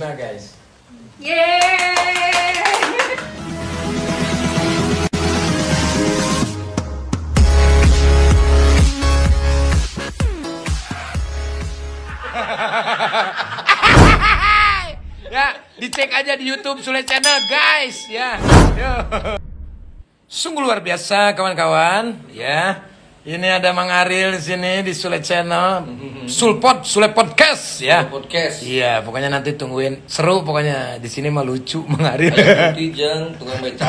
Sutisna guys. Yeay! Ya, dicek aja di YouTube Sule Channel guys, ya. Yo. Sungguh luar biasa kawan-kawan, ya. Ini ada Mang Aril di sini di Sule Channel, Sulpot, Sule Podcast, ya. podcast. Iya, pokoknya nanti tungguin. Seru pokoknya. Di sini mah lucu Mang Aril. Tijang tukang beca.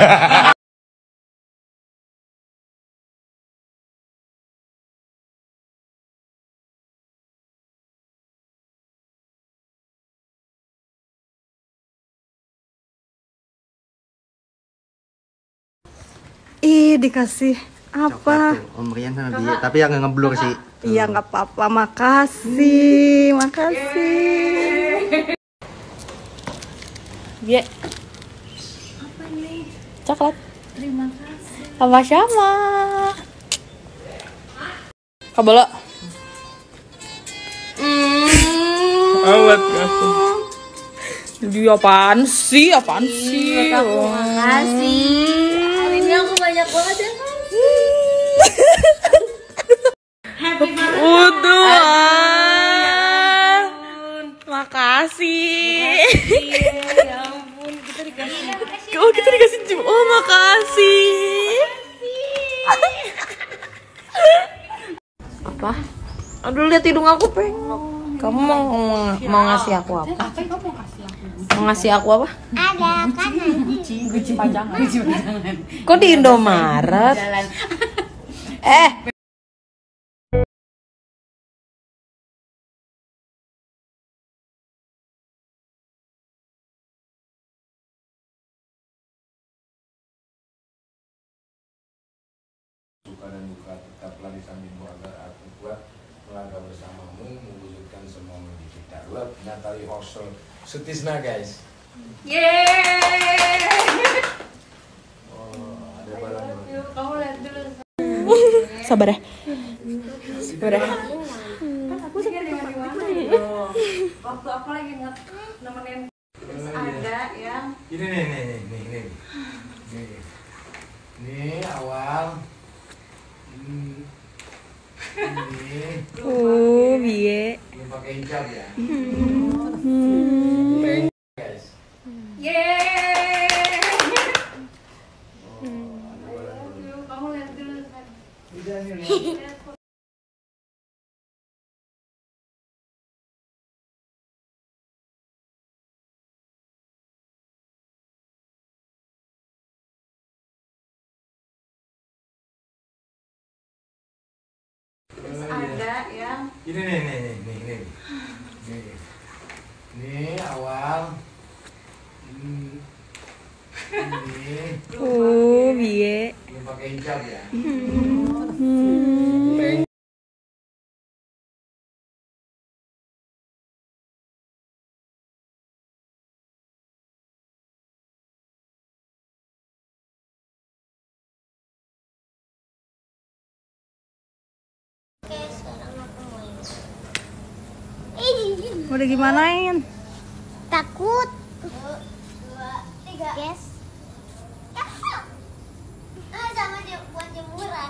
Ih, dikasih apa? Coklat tuh, Om Rian sama Bia, tapi yang nggak ngeblur sih. Iya, nggak apa-apa. Makasih, makasih. Bia. Apa nih? Coklat. Terima kasih. Sama-sama. Kabelo. Hmm. Awet Jadi apaan sih? Apaan sih? Makasih. Hari ini aku banyak banget ya kan? Udah. Makasih. Oh. Oh? Aduh, lihat hidung aku pengok. Kamu mau, mau, mau ngasih aku apa? Mau ngasih aku apa? Ada kan nanti. Kok di Indomaret? Eh, Suka dan duka tetaplah di sampingmu agar aku kuat melangkah bersamamu mewujudkan semua mimpi kita. Love Natalie Hossel Sutisna guys. Yeay! Oh, ada barang baru. Kamu lihat dulu. sabar ya. Sabar ya. Aku segar dengan di mana. Waktu aku lagi nemenin terus ada yang Ini nih nih nih nih nih. Nih. Nih awal. Ini. Oh, biye. Belum pakai hijab ya. Guys. Yeay! Oh, ada barang baru. Terus ada yang Ini nih nih nih nih nih. Nih. Nih awal. Hmm. Ini. Oh, biye. Belum pakai hijab ya. Udah gimanain? Takut. Tiga. Yes. Ah, sama buat jemuran.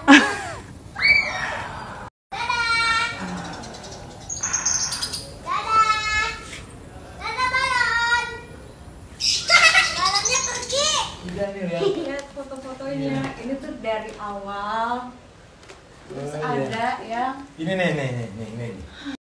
Lihat. Ini tuh dari awal. Terus Oh, iya. ada yang Ini nih nih nih nih nih.